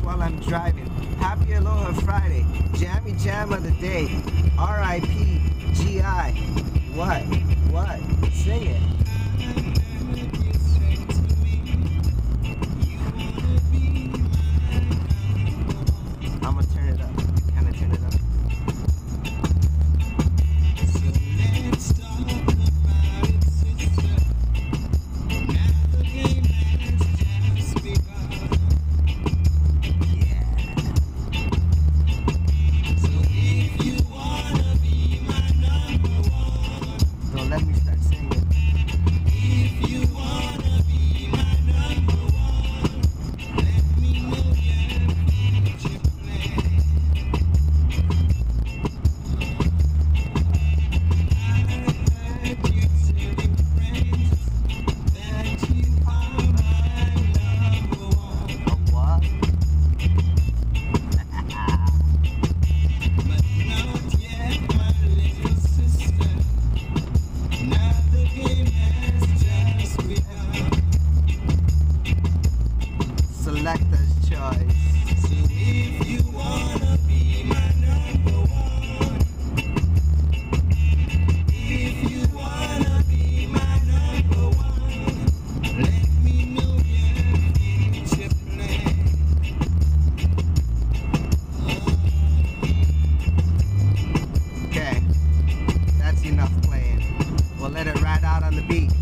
while I'm driving. Happy Aloha Friday. Jammie Jam of the day. R.I.P. If you selector's choice. So if you wanna be my number one, if you wanna be my number one, let me know plan. Okay, that's enough playing. We'll let it ride out on the beat.